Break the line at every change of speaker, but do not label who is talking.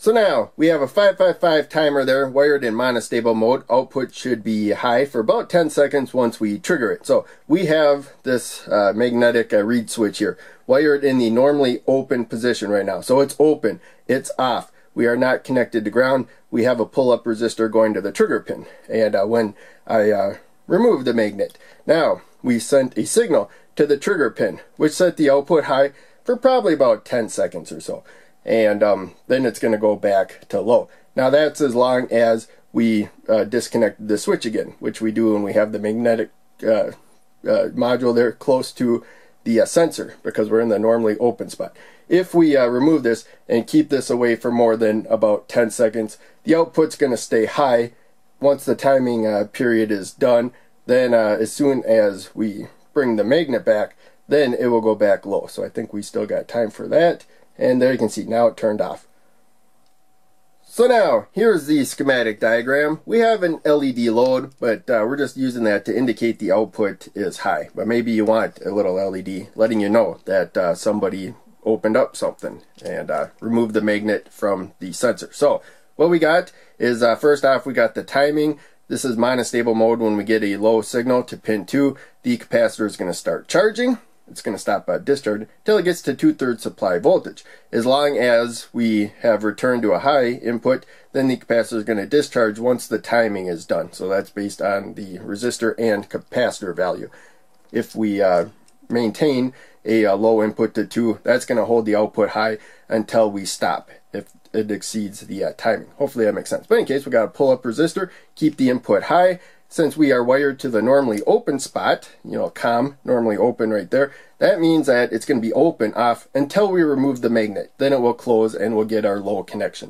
So now we have a 555 timer there wired in monostable mode. Output should be high for about 10 seconds once we trigger it. So we have this uh, magnetic uh, reed switch here wired in the normally open position right now. So it's open, it's off. We are not connected to ground. We have a pull-up resistor going to the trigger pin. And uh, when I uh, remove the magnet, now we sent a signal to the trigger pin, which set the output high for probably about 10 seconds or so and um, then it's going to go back to low. Now that's as long as we uh, disconnect the switch again, which we do when we have the magnetic uh, uh, module there close to the uh, sensor because we're in the normally open spot. If we uh, remove this and keep this away for more than about 10 seconds, the output's going to stay high. Once the timing uh, period is done, then as soon as we bring the magnet back, then it will go back low. So I think we still got time for that. And there you can see, now it turned off. So now, here's the schematic diagram. We have an LED load, but uh, we're just using that to indicate the output is high. But maybe you want a little LED letting you know that uh, somebody opened up something and uh, removed the magnet from the sensor. So what we got is uh, first off we got the timing. This is monostable mode when we get a low signal to pin 2. The capacitor is going to start charging it's going to stop at discharge until it gets to two-thirds supply voltage. As long as we have returned to a high input, then the capacitor is going to discharge once the timing is done. So that's based on the resistor and capacitor value. If we uh, maintain a, a, low input to 2, that's going to hold the output high until we stop if it exceeds the uh, timing. Hopefully that makes sense. But in case, we got to pull up resistor, keep the input high, since we are wired to the normally open spot, you know, COM, normally open right there, that means that it's going to be open off until we remove the magnet. Then it will close and we'll get our low connection.